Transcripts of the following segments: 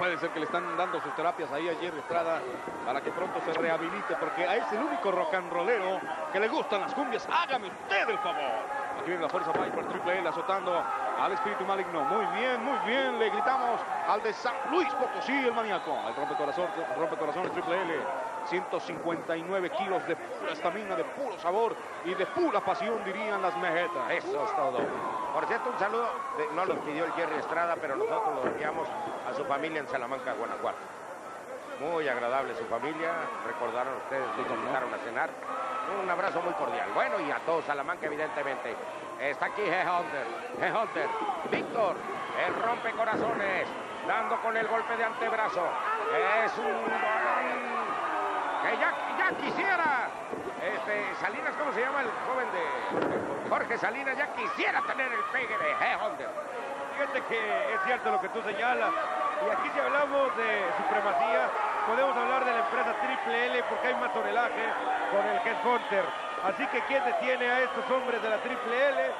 Puede ser que le están dando sus terapias ahí a Jerry Estrada para que pronto se rehabilite, porque a es el único rock and rollero que le gustan las cumbias. Hágame usted el favor. Aquí viene la fuerza Viper Triple L azotando al espíritu maligno. Muy bien, muy bien. Le gritamos al de San Luis Potosí, el maníaco. Al rompe corazón, corazones Triple L. 159 kilos de pura estamina, de puro sabor y de pura pasión, dirían las mejetas. Eso es todo. Por cierto, un saludo, no lo pidió el Jerry Estrada, pero nosotros lo enviamos a su familia en Salamanca, Guanajuato. Muy agradable su familia, recordaron ustedes, nos invitaron a cenar. Un abrazo muy cordial. Bueno, y a todos Salamanca, evidentemente. Está aquí G-Hunter. G-Hunter. Víctor. El rompe corazones. Dando con el golpe de antebrazo. Es un ya, quisiera. Este, Salinas, ¿cómo se llama el joven de Jorge Salinas? Ya quisiera tener el pegue de G-Hunter. Fíjate que es cierto lo que tú señalas. Y aquí si hablamos de supremacía, podemos hablar de la empresa Triple L porque hay más tonelaje con el Headhunter. Así que ¿quién detiene a estos hombres de la Triple L?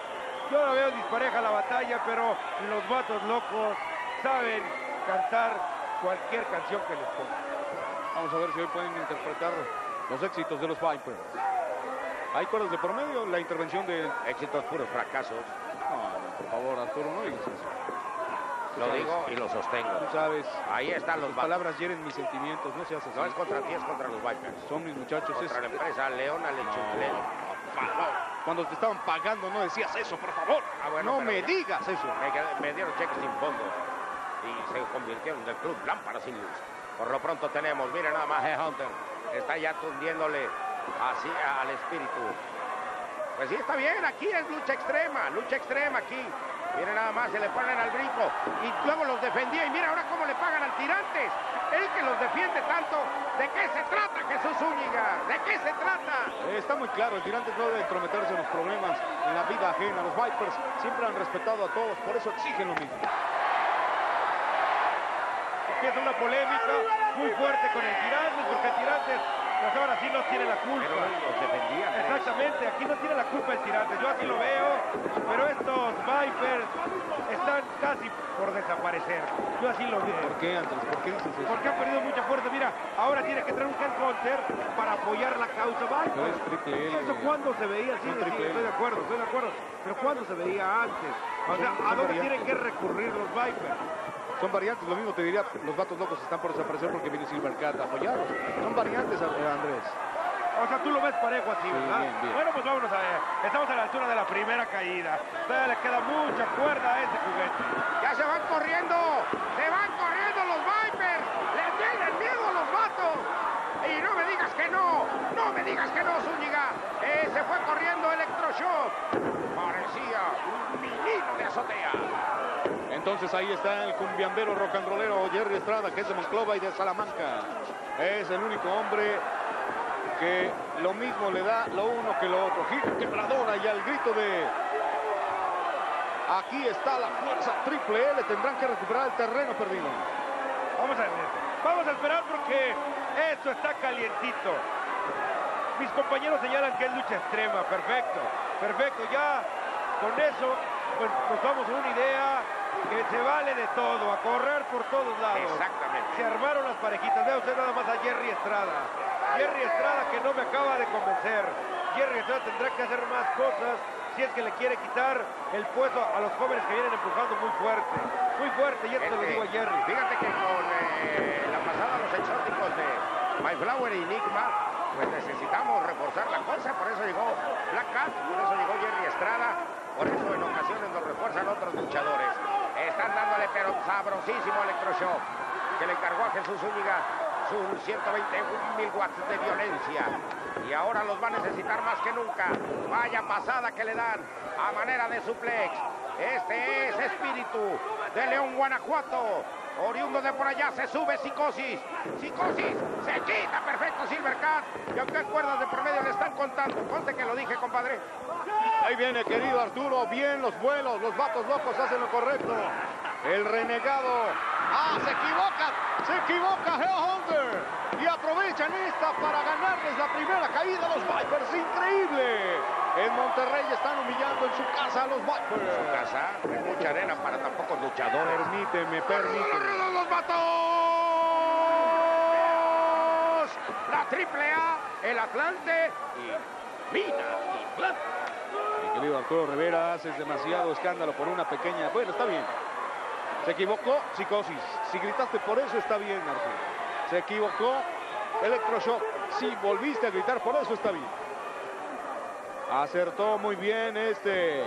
Yo no veo dispareja la batalla, pero los vatos locos saben cantar cualquier canción que les ponga. Vamos a ver si hoy pueden interpretar los éxitos de los Vipers. ¿Hay cuerdas de promedio? La intervención de... Éxitos puros fracasos. No, por favor, Arturo, no digas eso. Lo digo y lo sostengo. Tú sabes, Ahí están los Vipers. palabras hieren mis sentimientos, no seas así. No es contra ti, es contra los Vipers. Son mis muchachos. es- Contra la empresa Leona Lechuflero. Cuando te estaban pagando no decías eso, por favor. Ah, bueno, no me digas eso. Me dieron cheques sin fondo y se convirtieron del club lámpara sin luz. Por lo pronto tenemos, mire nada más, Hunter está ya tundiéndole así al espíritu. Pues sí, está bien, aquí es lucha extrema, lucha extrema aquí. Mire nada más, se le ponen al brinco y luego los defendía y mira ahora cómo le pagan al tirantes. El que los defiende tanto. ¿De qué se trata, Jesús Zúñiga? ¿De qué se trata? Eh, Está muy claro, el tirante no debe entrometerse en los problemas, en la vida ajena. Los Vipers siempre han respetado a todos, por eso exigen lo mismo. Empieza una polémica muy fuerte con el Tirantes, porque el Tirantes, pues ahora sí no tiene la culpa. Pero los defendía. Andrés. Exactamente, aquí no tiene la culpa el Tirantes, yo así lo veo, pero estos Vipers están casi por desaparecer. Yo así lo veo. ¿Por qué, Andrés? ¿Por qué dices eso? Porque han perdido mucha fuerza. Mira, ahora tiene que traer un headhunter para apoyar la causa No Viper. es triple L. ¿Eso cuándo se veía? Sí, No, sí, estoy de acuerdo, estoy de acuerdo. Pero ¿cuándo se veía antes? O sea, ¿a dónde tienen que recurrir los Vipers? Son variantes, lo mismo te diría, los vatos locos están por desaparecer porque viene Silvercat a apoyarlos. Son variantes, Andrés. O sea, tú lo ves parejo así, Sí, ¿verdad? bien, bien. Bueno, pues vámonos a ver. Estamos a la altura de la primera caída. Todavía le queda mucha cuerda a ese juguete. ¡Ya se van corriendo! ¡Se van corriendo los Vipers! ¡Les tienen miedo a los vatos! Y no me digas que no, no me digas que no, Zúñiga. Eh, se fue corriendo Electroshock. Parecía un menino de azotea. Entonces ahí está el cumbiambero rollero Jerry Estrada, que es de Monclova y de Salamanca. Es el único hombre que lo mismo le da lo uno que lo otro. Giro quebradora y al grito de... Aquí está la fuerza triple L, tendrán que recuperar el terreno perdido. Vamos a ver. Vamos a esperar porque esto está calientito. Mis compañeros señalan que es lucha extrema. Perfecto. Perfecto. Ya con eso pues nos vamos a una idea que se vale de todo, a correr por todos lados. Exactamente. Se armaron las parejitas. Vea usted nada más a Jerry Estrada. Jerry Estrada que no me acaba de convencer. Jerry Estrada tendrá que hacer más cosas si es que le quiere quitar el puesto a los jóvenes que vienen empujando muy fuerte. Muy fuerte, y esto lo Este, digo a Jerry. Fíjate que con eh, la pasada los exóticos de My Flower y Enigma, pues necesitamos reforzar la cosa, por eso llegó Black Cat, por eso llegó Jerry Estrada, por eso en ocasiones nos refuerzan otros luchadores. Están dándole pero sabrosísimo electroshock, que le encargó a Jesús Zúñiga sus 120 mil watts de violencia. Y ahora los va a necesitar más que nunca. Vaya pasada que le dan a manera de suplex. Este es espíritu de León, Guanajuato. Oriundo de por allá se sube psicosis. Psicosis se quita perfecto Silvercat. Y aunque cuerdas de promedio le están contando. Conte que lo dije, compadre. Ahí viene, querido Arturo. Bien los vuelos. Los vatos locos hacen lo correcto. El renegado. ¡Ah, se equivoca! ¡Se equivoca Hellhunter! Y aprovechan esta para ganarles la primera caída a los Vipers. ¡Increíble! En Monterrey están humillando en su casa a los Vipers. En su casa, mucha arena para tampoco luchadores. Permíteme, permíteme. los matos! La triple A, el Atlante y Mina y Plata. Mi querido Arturo Rivera, haces demasiado escándalo por una pequeña. Bueno, está bien. Se equivocó, psicosis. Si gritaste por eso, está bien, Arturo. Se equivocó, electroshock. Si volviste a gritar por eso, está bien. Acertó muy bien este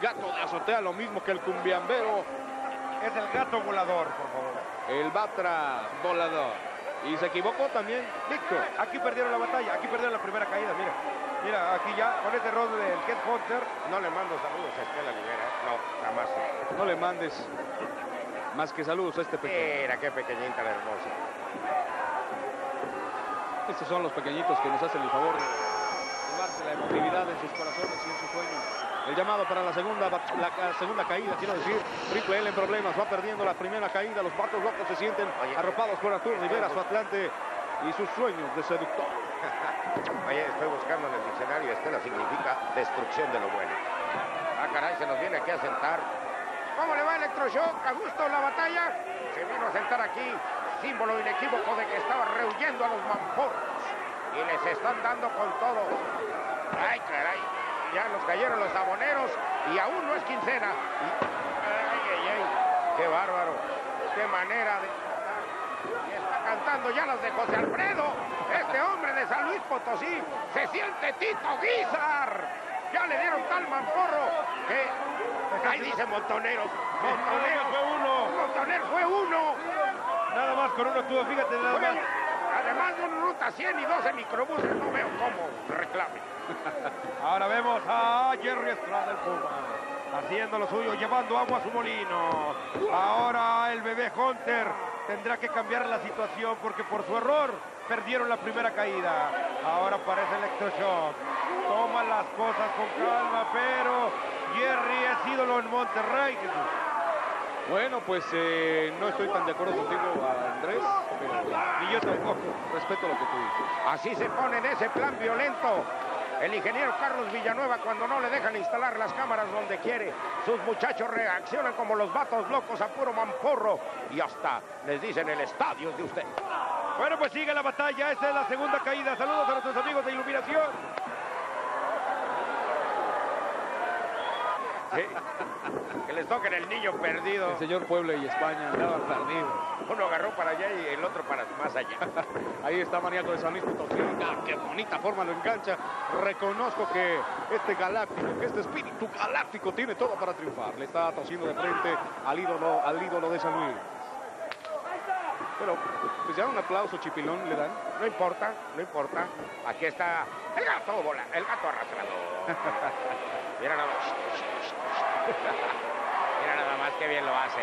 gato de azotea, lo mismo que el cumbiambero. Es el gato volador, por favor. El Batra volador. Y se equivocó también Víctor. Aquí perdieron la batalla, aquí perdieron la primera caída, mira. Mira, aquí ya con este rol del Ken Hunter. No le mando saludos a Estela Rivera, no, jamás. No le mandes más que saludos a este pequeño. Mira qué pequeñita la hermosa. Estos son los pequeñitos que nos hacen el favor llevarse la emotividad en sus corazones y en sus sueños. El llamado para la segunda, la, la segunda caída, quiero decir, Triple L en problemas, va perdiendo la primera caída, los vatos locos se sienten arropados por Arturo Rivera, su Atlante y sus sueños de seductor. Oye, estoy buscando en el diccionario, Estela significa destrucción de lo bueno. Ah, caray, se nos viene aquí a sentar. ¿Cómo le va Electroshock? ¿A gusto la batalla? Se vino a sentar aquí, símbolo inequívoco de que estaba rehuyendo a los mamporros. Y les están dando con todo. Ay, caray, ya nos cayeron los aboneros y aún no es quincena. Ay, ay, ay, qué bárbaro. Qué manera de... Y está cantando ya las de José Alfredo. Este hombre de San Luis Potosí se siente Tito Guizar. Ya le dieron tal mamporro que... Ahí dice montoneros. Montoneros. fue uno. Montonero fue uno. Nada más con uno tuvo, fíjate, nada más. Además de una ruta 100 y 12 microbuses, no veo cómo reclame. Ahora vemos a Jerry Estrada, el Puma, haciendo lo suyo, llevando agua a su molino. Ahora el bebé Hunter tendrá que cambiar la situación porque por su error perdieron la primera caída. Ahora aparece Electroshock. Toma las cosas con calma, pero Jerry es ídolo en Monterrey. Bueno, pues eh, no estoy tan de acuerdo contigo, Andrés, pero Ni yo tampoco. respeto lo que tú dices. Así se pone en ese plan violento. El ingeniero Carlos Villanueva cuando no le dejan instalar las cámaras donde quiere. Sus muchachos reaccionan como los vatos locos a puro mamporro. Y hasta les dicen el estadio es de usted. Bueno, pues sigue la batalla. Esta es la segunda caída. Saludos a nuestros amigos de Iluminación. Sí. Que les toquen el niño perdido. El señor Puebla y España andaban perdidos. Uno agarró para allá y el otro para más allá. Ahí está Maníaco de San Luis Potosí. Ah, qué bonita forma lo engancha. Reconozco que este galáctico, que este espíritu galáctico tiene todo para triunfar. Le está tosiendo de frente al ídolo, al ídolo de San Luis. Pero, pues ya un aplauso chipilón le dan. No importa, no importa. Aquí está el gato bola, el gato arrastrado. Mira nada más. Mira nada más qué bien lo hace.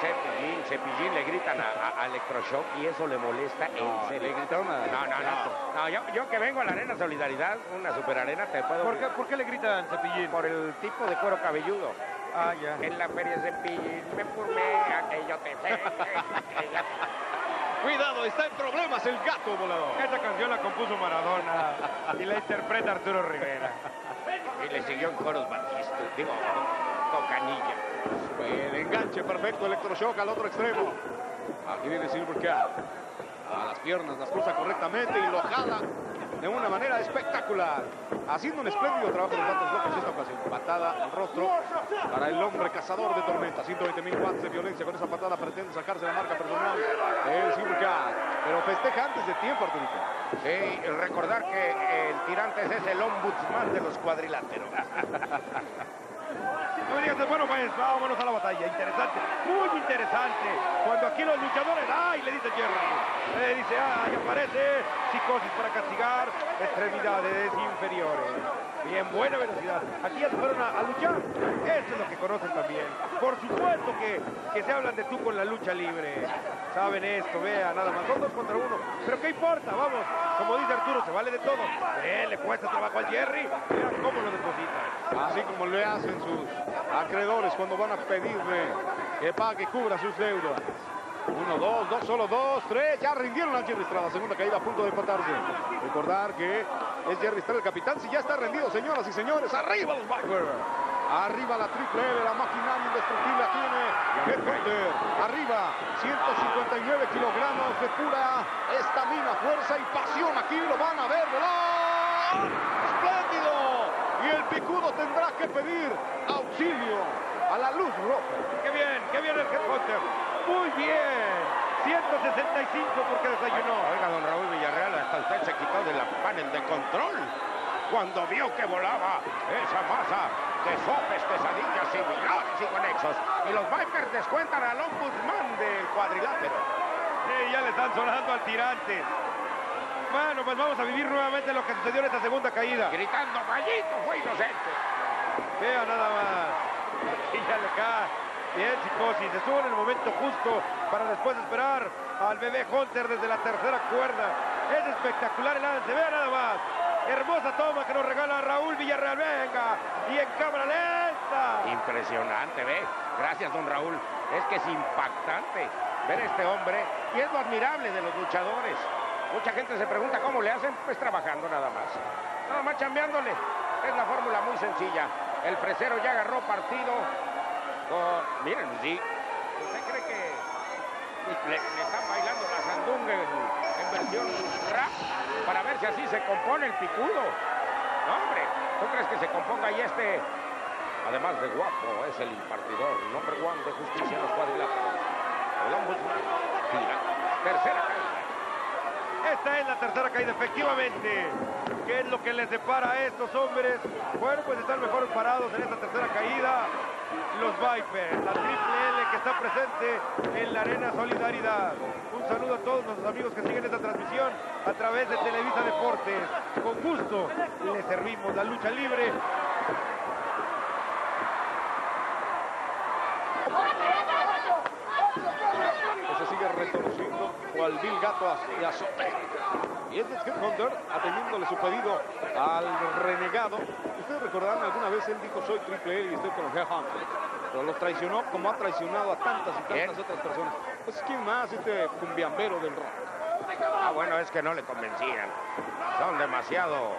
Cepillín, Cepillín le gritan a, a- a Electroshock y eso le molesta en No, serio. le gritaron a- No, no, no. No, yo, yo que vengo a la Arena Solidaridad, una super arena, te puedo... ¿Por qué, por qué le gritan Cepillín? Por el tipo de cuero cabelludo. Ah, ya. En la feria Cepillín me purmea que yo te sé. Cuidado, está en problemas el gato volador. Esta canción la compuso Maradona y la interpreta Arturo Rivera. Y le siguió en coros Batista, digo, Cocanilla. El enganche perfecto, electroshock al otro extremo. Aquí viene Silver Cat. A las piernas, las cruza correctamente y lo jala de una manera espectacular. Haciendo un espléndido trabajo de los Gatos Locos esta ocasión. Patada al rostro para el hombre cazador de tormenta. 120 mil watts de violencia. Con esa patada pretende sacarse la marca personal del Silver Cat. Pero festeja antes de tiempo, Arturito. Sí, recordar que el Tirantes es el ombudsman de los cuadriláteros. No digas, bueno, pues vámonos a la batalla. Interesante, muy interesante. Cuando aquí los luchadores, ¡ay! Le dice Jerry. Le dice, ¡ay! Aparece psicosis para castigar extremidades inferiores. Bien, buena velocidad. Aquí ya se fueron a, luchar. Eso es lo que conocen también. Por supuesto que, que se hablan de tú con la lucha libre. Saben esto, vea, nada más. Son dos contra uno. Pero ¿qué importa? Vamos. Como dice Arturo, se vale de todo. Eh, le cuesta trabajo al Jerry. Mira cómo lo deposita. Así como le hacen sus acreedores cuando van a pedirle que pague, cubra sus deudas. Uno, dos, dos, solo dos, tres. Ya rindieron a Jerry Estrada. Segunda caída a punto de empatarse. Recordar que es Jerry Estrada el capitán. Si ya está rendido, señoras y señores. Arriba los Backward. Arriba la triple L, la maquinaria indestructible tiene Headhunter. Arriba, 159 kilogramos de pura estamina, fuerza y pasión. Aquí lo van a ver volar. ¡Espléndido! Y el picudo tendrá que pedir auxilio a la luz roja. ¡Qué bien! ¡Qué bien el Headhunter! ¡Muy bien! 165 porque desayunó. Oiga, don Raúl Villarreal, hasta usted se quitó de la panel de control cuando vio que volaba esa masa de sopes, quesadillas similares y conexos. Y los Vipers descuentan al ombudsman del cuadrilátero. Sí, ya le están sonando al tirante. Bueno, pues vamos a vivir nuevamente lo que sucedió en esta segunda caída. Gritando, Gallito, fue inocente. Vea nada más. Y ya le cae. Bien, psicosis. Estuvo en el momento justo para después esperar al bebé Hunter desde la tercera cuerda. Es espectacular el lance. Vea nada más. Hermosa toma que nos regala Raúl Villarreal. Venga. Y en cámara lenta. Impresionante, ¿ve? Gracias, don Raúl. Es que es impactante ver a este hombre y es lo admirable de los luchadores. Mucha gente se pregunta cómo le hacen, pues trabajando nada más. Nada más chambeándole. Es la fórmula muy sencilla. El fresero ya agarró partido Miren, sí. ¿Usted cree que le, están bailando la sandunga en, versión rap para ver si así se compone el picudo? Hombre. ¿Tú crees que se componga ahí este Además de guapo, es el impartidor, number one de justicia en los cuadriláteros. El tira. Tercera. Esta es la tercera caída, efectivamente. ¿Qué es lo que les depara a estos hombres? Bueno, pues están mejor parados en esta tercera caída. Los Vipers, la triple L que está presente en la Arena Solidaridad. Un saludo a todos nuestros amigos que siguen esta transmisión a través de Televisa Deportes. Con gusto les servimos la lucha libre se sigue retorciendo cual vil gato y azote. Y es Skip Hunter atendiéndole su pedido al renegado. Ustedes recordarán alguna vez él dijo soy triple L y estoy con los Headhunters. Pero los traicionó como ha traicionado a tantas y tantas otras personas. Pues quién más este cumbiambero del rock. Ah, bueno, es que no le convencían. Son demasiado,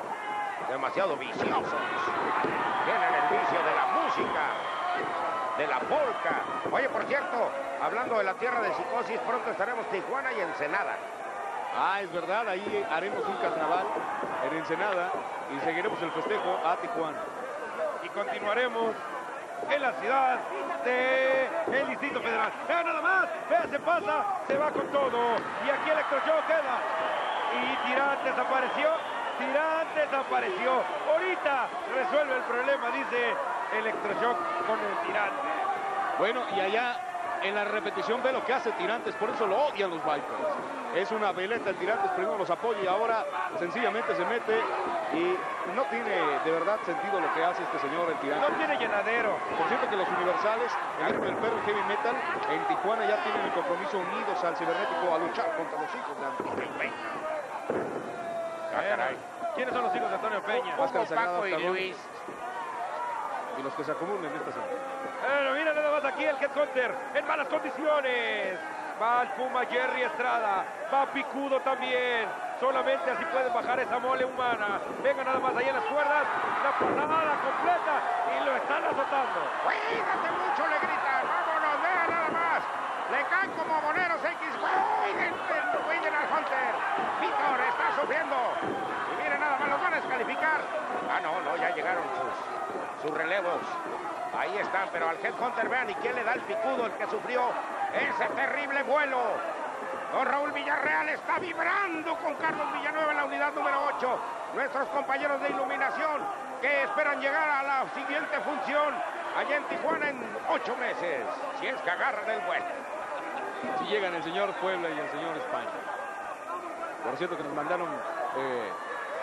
demasiado viciosos. Tienen el vicio de la música, de la polca. Oye, por cierto, hablando de la tierra de psicosis, pronto estaremos Tijuana y Ensenada. Ah, es verdad, ahí haremos un carnaval en Ensenada y seguiremos el festejo a Tijuana. y continuaremos en la ciudad de el Distrito Federal. Vea nada más, vea, se pasa, se va con todo. Y aquí Electroshock queda. Y Tirán desapareció, Tirán desapareció. Ahorita resuelve el problema, dice Electroshock con el tirante. Bueno, y allá en la repetición ve lo que hace Tirantes, por eso lo odian los Vipers. Es una veleta el Tirantes, primero los apoya y ahora sencillamente se mete y no tiene de verdad sentido lo que hace este señor el No Tirantes. tiene llenadero. Por cierto que los universales, el hijo del perro y heavy metal, en Tijuana ya tienen el compromiso unidos al cibernético a luchar contra los hijos de Antonio Peña. Ah, caray. ¿Quiénes son los hijos de Antonio Peña? Sagrada, Paco y. Luis. Y los que se acumulen en esta semana. Mira nada más aquí el Headhunter en malas condiciones. Va el Puma Jerry Estrada. Va Picudo también. Solamente así pueden bajar esa mole humana. Venga nada más ahí en las cuerdas. La pasada completa y lo están azotando. Cuídate mucho, le gritan. Vámonos, vea nada más. Le caen como boneros X. Cuiden al Hunter. Víctor está sufriendo. Y miren nada más, los van a descalificar. Ah, no, no, ya llegaron sus, sus relevos. Ahí están, pero al Headhunter, vean, ¿y quién le da el picudo? El que sufrió ese terrible vuelo. Don Raúl Villarreal está vibrando con Carlos Villanueva en la unidad número 8. Nuestros compañeros de iluminación que esperan llegar a la siguiente función allá en Tijuana en ocho meses. Si es que agarran el vuelo. Si llegan el señor Puebla y el señor España. Por cierto que nos mandaron eh,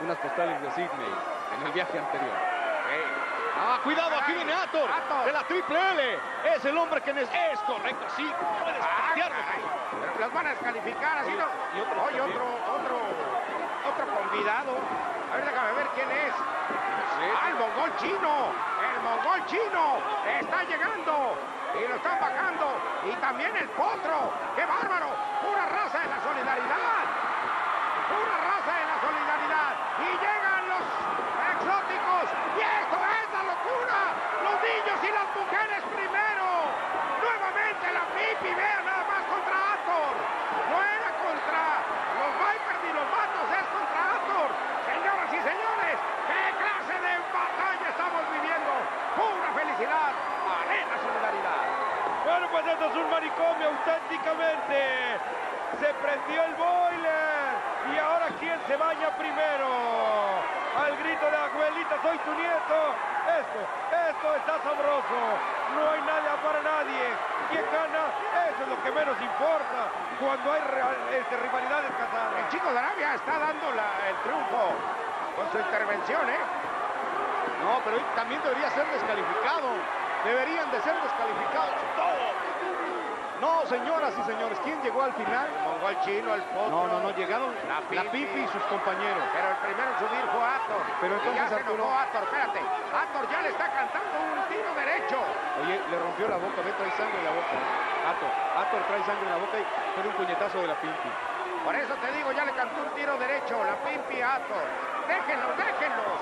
unas postales de Sydney en el viaje anterior. Ah, cuidado, aquí viene Ator, de la Triple L. Es el hombre que necesita. Es correcto, sí. Puedes. Pero Las van a descalificar, así no. Y otros Oye, otro, otro, otro convidado. A ver, déjame ver quién es. Ah, el mongol chino. El mongol chino está llegando. Y lo están bajando. Y también el potro. ¡Qué bárbaro! Pura raza de la solidaridad. Pura raza de la solidaridad. Y llegan los exóticos. Y esto Los niños y las mujeres primero. Nuevamente la pipi, vean nada más contra Ator. No era contra los Vipers ni los Matos, es contra Ator. Señoras y señores, ¿qué clase de batalla estamos viviendo? Pura felicidad. Arena Solidaridad. Bueno, pues esto es un manicomio auténticamente. Se prendió el boiler. Y ahora, ¿quién se baña primero? Al grito de abuelita, soy tu nieto. Esto, esto está sabroso. No hay nada para nadie. ¿Quién gana? Eso es lo que menos importa cuando hay real- este, rivalidades El casadas. chico de Arabia está dando la- el triunfo con su intervención, ¿eh? No, pero también debería ser descalificado. Deberían de ser descalificados todos. No, señoras y señores, ¿quién llegó al final? Mongol chino, el potro. No, no, no, llegaron La la Pipi. Y sus compañeros. Pero el primero en subir fue Ator. Pero Y entonces, ya se Arturo- enojó Ator, espérate. Ator ya le está cantando un tiro derecho. Oye, le rompió la boca, ve, trae sangre en la boca. Ator, Ator trae sangre en la boca y tiene un puñetazo de la Pipi. Por eso te digo, ya le cantó un tiro derecho, la Pimpi a Ator. Déjenlo, déjenlo.